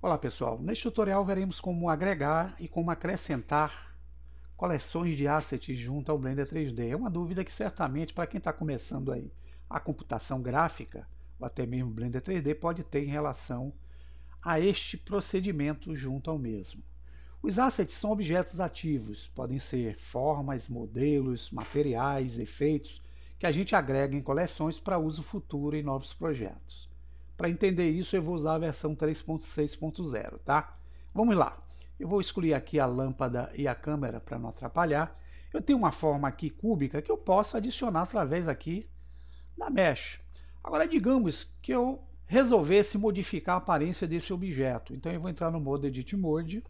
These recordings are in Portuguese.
Olá pessoal, neste tutorial veremos como agregar e como acrescentar coleções de assets junto ao Blender 3D. É uma dúvida que certamente para quem está começando aí a computação gráfica, ou até mesmo Blender 3D, pode ter em relação a este procedimento junto ao mesmo. Os assets são objetos ativos, podem ser formas, modelos, materiais, efeitos, que a gente agrega em coleções para uso futuro em novos projetos. Para entender isso, eu vou usar a versão 3.6.0, tá? Vamos lá. Eu vou escolher aqui a lâmpada e a câmera para não atrapalhar. Eu tenho uma forma aqui cúbica que eu posso adicionar através aqui da Mesh. Agora, digamos que eu resolvesse modificar a aparência desse objeto. Então, eu vou entrar no modo Edit Mode,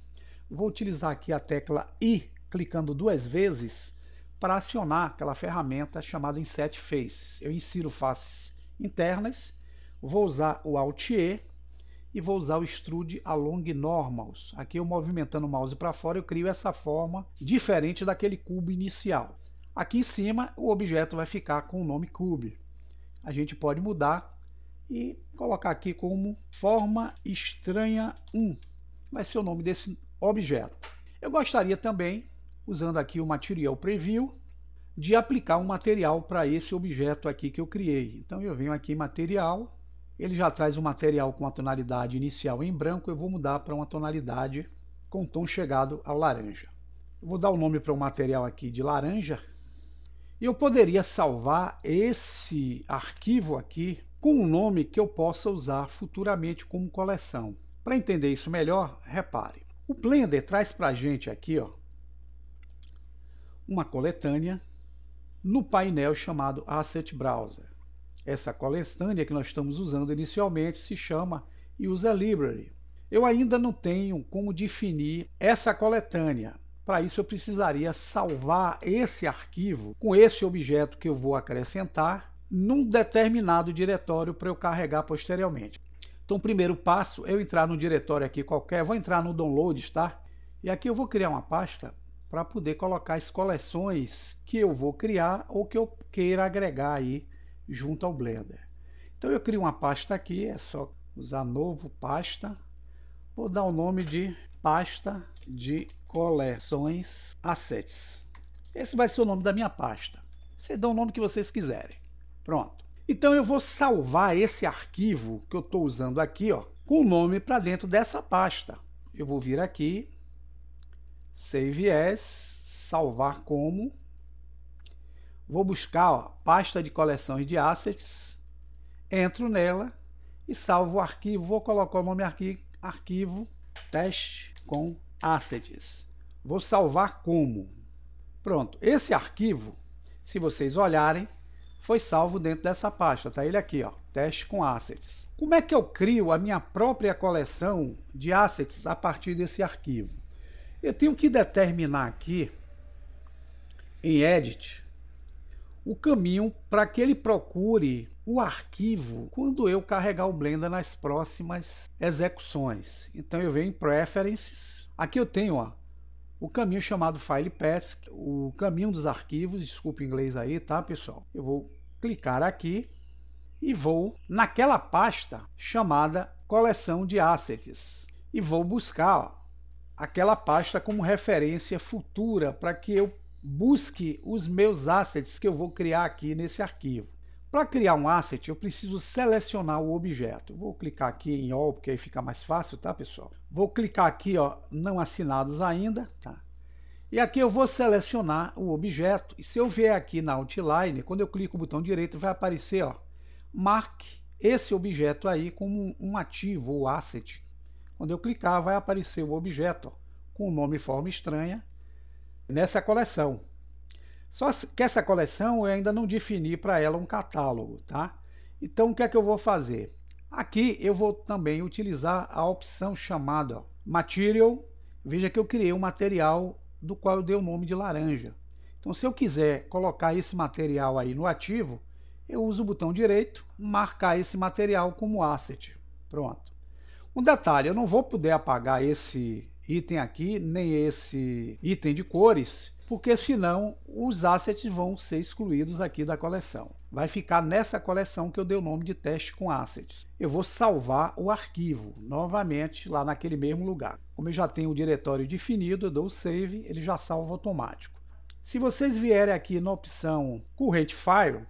vou utilizar aqui a tecla I, clicando duas vezes, para acionar aquela ferramenta chamada Inset Faces. Eu insiro faces internas Vou usar o Alt E e vou usar o Extrude Along Normals. Aqui eu movimentando o mouse para fora eu crio essa forma diferente daquele cubo inicial. Aqui em cima o objeto vai ficar com o nome Cube. A gente pode mudar e colocar aqui como forma estranha 1. Vai ser o nome desse objeto. Eu gostaria também, usando aqui o Material Preview, de aplicar um material para esse objeto aqui que eu criei. Então eu venho aqui em Material, ele já traz o material com a tonalidade inicial em branco, eu vou mudar para uma tonalidade com tom chegado ao laranja. Eu vou dar o nome para o material aqui de laranja. E eu poderia salvar esse arquivo aqui com um nome que eu possa usar futuramente como coleção. Para entender isso melhor, repare. O Blender traz para a gente aqui ó, uma coletânea no painel chamado Asset Browser. Essa coletânea que nós estamos usando inicialmente se chama User Library. Eu ainda não tenho como definir essa coletânea. Para isso eu precisaria salvar esse arquivo com esse objeto que eu vou acrescentar num determinado diretório para eu carregar posteriormente. Então o primeiro passo é eu entrar no diretório aqui qualquer, vou entrar no Downloads, tá? E aqui eu vou criar uma pasta para poder colocar as coleções que eu vou criar ou que eu queira agregar aí junto ao Blender. Então eu crio uma pasta aqui, é só usar novo pasta. Vou dar o nome de pasta de coleções assets. Esse vai ser o nome da minha pasta. Você dá o nome que vocês quiserem. Pronto. Então eu vou salvar esse arquivo que eu estou usando aqui, ó, com o nome para dentro dessa pasta. Eu vou vir aqui, Save As, salvar como, Vou buscar ó, pasta de coleções de assets, entro nela e salvo o arquivo. Vou colocar o nome arquivo, arquivo teste com assets. Vou salvar como? Pronto, esse arquivo, se vocês olharem, foi salvo dentro dessa pasta. Tá ele aqui, ó, teste com assets. Como é que eu crio a minha própria coleção de assets a partir desse arquivo? Eu tenho que determinar aqui em Edit o caminho para que ele procure o arquivo quando eu carregar o Blender nas próximas execuções. Então eu venho em Preferences, aqui eu tenho ó, o caminho chamado File Path, o caminho dos arquivos, desculpa o inglês aí, tá pessoal? Eu vou clicar aqui e vou naquela pasta chamada coleção de assets e vou buscar ó, aquela pasta como referência futura para que eu busque os meus assets que eu vou criar aqui nesse arquivo. Para criar um asset, eu preciso selecionar o objeto. Vou clicar aqui em All, porque aí fica mais fácil, tá, pessoal? Vou clicar aqui, ó, não assinados ainda, tá? E aqui eu vou selecionar o objeto. E se eu vier aqui na Outline, quando eu clico o botão direito, vai aparecer, ó, marque esse objeto aí como um ativo ou asset. Quando eu clicar, vai aparecer o objeto ó, com o nome forma estranha nessa coleção. Só que essa coleção eu ainda não defini para ela um catálogo, tá? Então o que é que eu vou fazer? Aqui eu vou também utilizar a opção chamada Material. Veja que eu criei um material do qual eu dei o nome de laranja. Então se eu quiser colocar esse material aí no ativo, eu uso o botão direito, marcar esse material como asset. Pronto. Um detalhe, eu não vou poder apagar esse item aqui, nem esse item de cores, porque senão os assets vão ser excluídos aqui da coleção. Vai ficar nessa coleção que eu dei o nome de teste com assets. Eu vou salvar o arquivo novamente lá naquele mesmo lugar. Como eu já tenho o diretório definido, eu dou o save, ele já salva automático. Se vocês vierem aqui na opção Current File,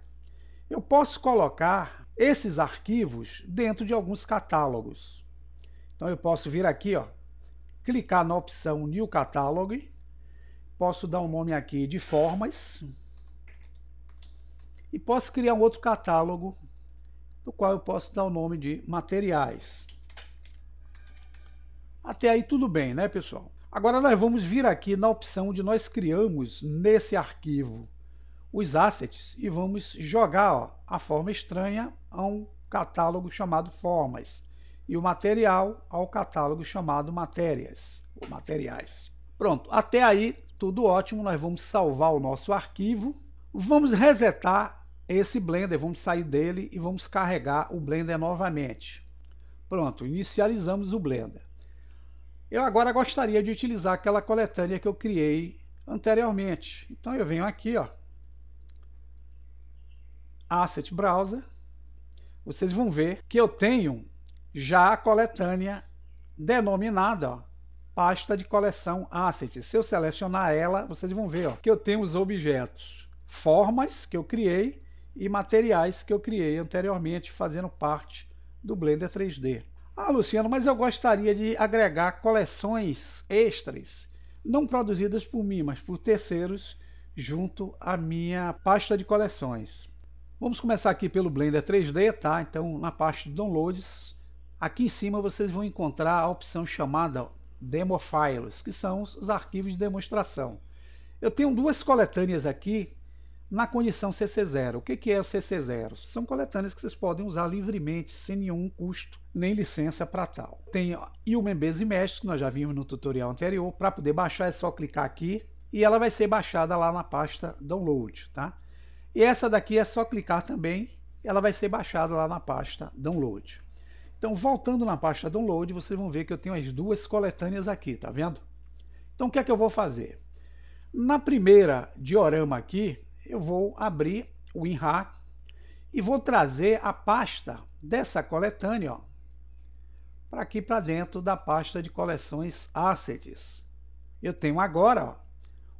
eu posso colocar esses arquivos dentro de alguns catálogos. Então eu posso vir aqui, ó, clicar na opção New Catalog, posso dar um nome aqui de formas e posso criar um outro catálogo do qual eu posso dar o nome de materiais. Até aí tudo bem, né, pessoal? Agora nós vamos vir aqui na opção de nós criamos nesse arquivo os assets e vamos jogar ó, a forma estranha a um catálogo chamado formas e o material ao catálogo chamado matérias ou materiais. Pronto, até aí tudo ótimo, nós vamos salvar o nosso arquivo, vamos resetar esse Blender, vamos sair dele e vamos carregar o Blender novamente. Pronto, inicializamos o Blender. Eu agora gostaria de utilizar aquela coletânea que eu criei anteriormente. Então eu venho aqui, ó, Asset Browser, vocês vão ver que eu tenho já a coletânea denominada ó, pasta de coleção Assets. Se eu selecionar ela, vocês vão ver ó, que eu tenho os objetos, formas que eu criei e materiais que eu criei anteriormente fazendo parte do Blender 3D. Ah, Luciano, mas eu gostaria de agregar coleções extras, não produzidas por mim, mas por terceiros, junto à minha pasta de coleções. Vamos começar aqui pelo Blender 3D, tá? Então, na parte de downloads, aqui em cima vocês vão encontrar a opção chamada Demo Files, que são os arquivos de demonstração. Eu tenho duas coletâneas aqui na condição CC0. O que é o CC0? São coletâneas que vocês podem usar livremente, sem nenhum custo, nem licença para tal. Tem Human Base Mesh, que nós já vimos no tutorial anterior. Para poder baixar é só clicar aqui e ela vai ser baixada lá na pasta Download. Tá? E essa daqui é só clicar também, ela vai ser baixada lá na pasta Download. Então, voltando na pasta Download, vocês vão ver que eu tenho as duas coletâneas aqui, tá vendo? Então, o que é que eu vou fazer? Na primeira diorama aqui, eu vou abrir o WinRAR e vou trazer a pasta dessa coletânea para aqui para dentro da pasta de coleções Assets. Eu tenho agora ó,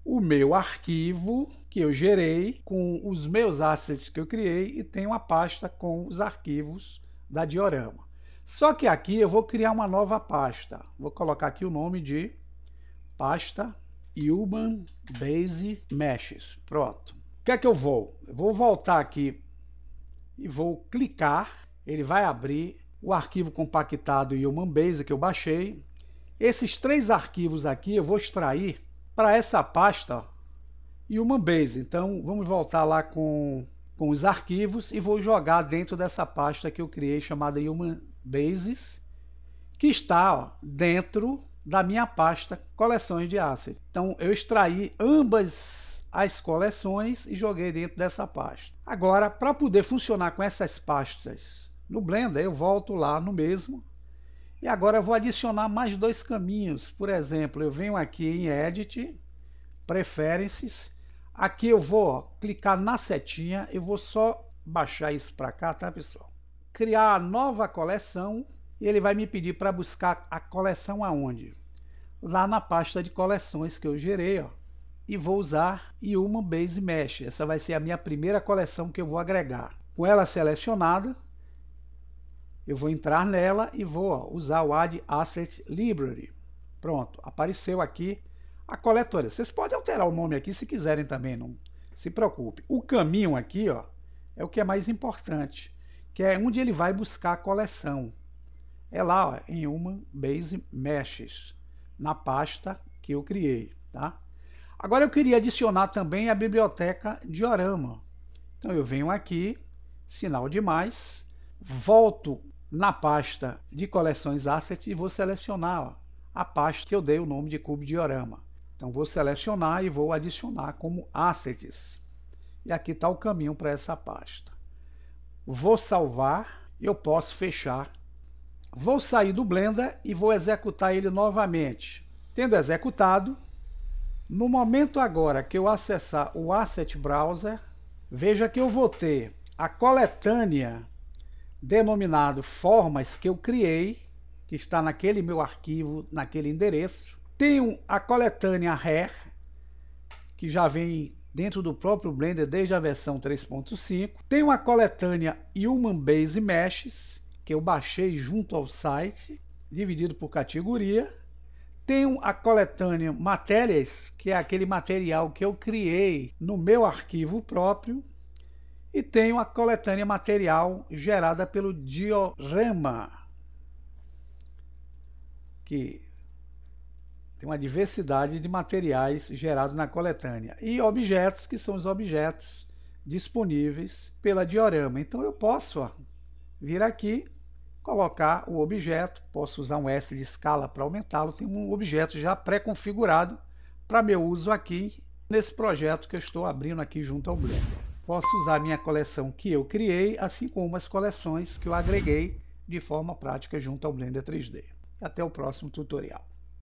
o meu arquivo que eu gerei com os meus assets que eu criei e tenho a pasta com os arquivos da diorama. Só que aqui eu vou criar uma nova pasta. Vou colocar aqui o nome de pasta Human Base Meshes. Pronto que é que eu vou? Eu vou voltar aqui e vou clicar, ele vai abrir o arquivo compactado Human Base que eu baixei. Esses três arquivos aqui eu vou extrair para essa pasta Human Base. Então vamos voltar lá com, com os arquivos e vou jogar dentro dessa pasta que eu criei chamada Human Bases, que está ó, dentro da minha pasta coleções de assets. Então eu extraí ambas as coleções e joguei dentro dessa pasta. Agora, para poder funcionar com essas pastas no Blender, eu volto lá no mesmo e agora eu vou adicionar mais dois caminhos. Por exemplo, eu venho aqui em Edit, Preferences, aqui eu vou ó, clicar na setinha, eu vou só baixar isso para cá, tá pessoal? Criar a nova coleção e ele vai me pedir para buscar a coleção aonde? Lá na pasta de coleções que eu gerei, ó e vou usar Human Base Mesh. Essa vai ser a minha primeira coleção que eu vou agregar. Com ela selecionada, eu vou entrar nela e vou ó, usar o Add Asset Library. Pronto, apareceu aqui a coletora. Vocês podem alterar o nome aqui se quiserem também, não se preocupe. O caminho aqui ó, é o que é mais importante, que é onde ele vai buscar a coleção. É lá ó, em Human Base Meshes, na pasta que eu criei. Tá? Agora eu queria adicionar também a biblioteca Diorama. Então eu venho aqui, sinal de mais, volto na pasta de coleções Assets e vou selecionar ó, a pasta que eu dei o nome de Cube Diorama. Então vou selecionar e vou adicionar como Assets. E aqui está o caminho para essa pasta. Vou salvar, eu posso fechar. Vou sair do Blender e vou executar ele novamente. Tendo executado, no momento agora que eu acessar o Asset Browser, veja que eu vou ter a coletânea denominado formas que eu criei, que está naquele meu arquivo, naquele endereço. Tenho a coletânea RAR, que já vem dentro do próprio Blender desde a versão 3.5. Tenho a coletânea Human Base Meshes, que eu baixei junto ao site, dividido por categoria. Tenho a coletânea Matérias, que é aquele material que eu criei no meu arquivo próprio. E tenho a coletânea material gerada pelo Diorama, que tem uma diversidade de materiais gerados na coletânea. E objetos, que são os objetos disponíveis pela Diorama. Então eu posso ó, vir aqui, colocar o objeto, posso usar um S de escala para aumentá-lo, tem um objeto já pré-configurado para meu uso aqui nesse projeto que eu estou abrindo aqui junto ao Blender posso usar minha coleção que eu criei, assim como as coleções que eu agreguei de forma prática junto ao Blender 3D. Até o próximo tutorial.